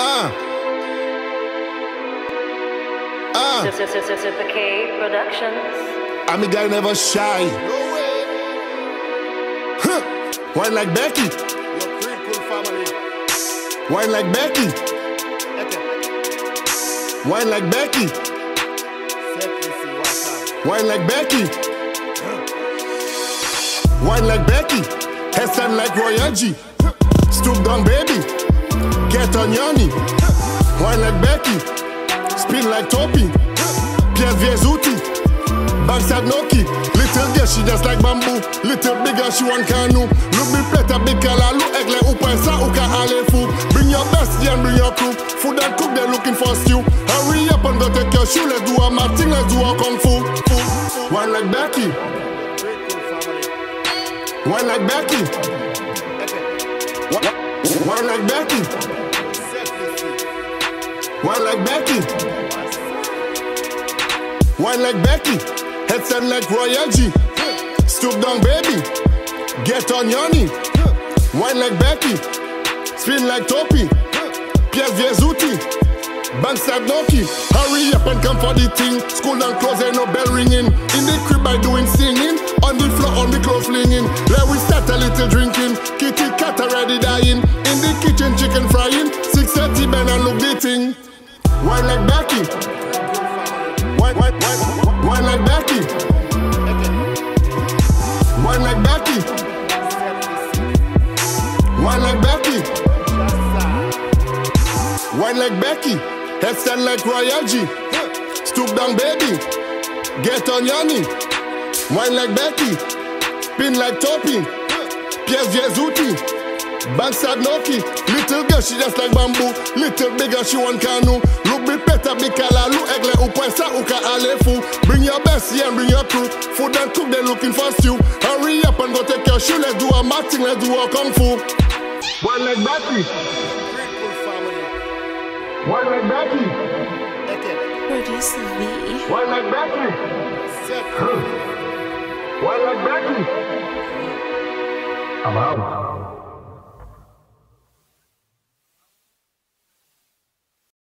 Uh. Uh. K Productions. Army Guy never shy. Huh. Wine like Becky. Wine like Becky. Wine like Becky. Wine like Becky. Wine like Becky. Hairstyle like Royal G. Stoop down, baby. Get on yoni. Wine like Becky. Spin like Topi. Pierre Viezuti. Backside Noki. Little girl, she just like bamboo. Little bigger, she want canoe. Look me better, big color. Look like le upa sa uka ale. Bring your best and bring your crew. Food and cook, they're looking for stew. Hurry up and go take your shoe. Let's do a matting, let's do a kung fu. Wine like Becky. Wine like Becky. Wi- Wine like Becky. Wine like Becky. Wine like Becky. Headset like Royal G. Stoop down, baby. Get on yoni. Wine like Becky. Spin like Topi. Pierre Viezuti. Bankside Noki. Hurry up and come for the thing. School and close, ain't no bell ringing. In the crib, I doing singing. On the floor, on the clothes flinging. Let we start a little drinking. Kitty cat already dying. Kitchen, chicken frying. 630 Ben and look the thing. Wine like Becky. Wine, wine, wine, wine like Becky. Wine like Becky. Wine like Becky. Wine like Becky. Headstand like Royal G. Stoop down, baby. Get on yoni. Wine like Becky. Spin like Topi. Pierre Viezuti. Backside Noki. Little girl, she just like bamboo. Little bigger, she want canoe. Look me better, color. Look egle upwesa uka alefu. Bring your best, yeah, and bring your crew. Food and cook, they looking for stew. Hurry up and go take your shoe. Let's do a matting, let's do a kung fu. Wine like Becky. Wine like Becky. Producer V. Wine like Becky. Wine like Becky. I'm out.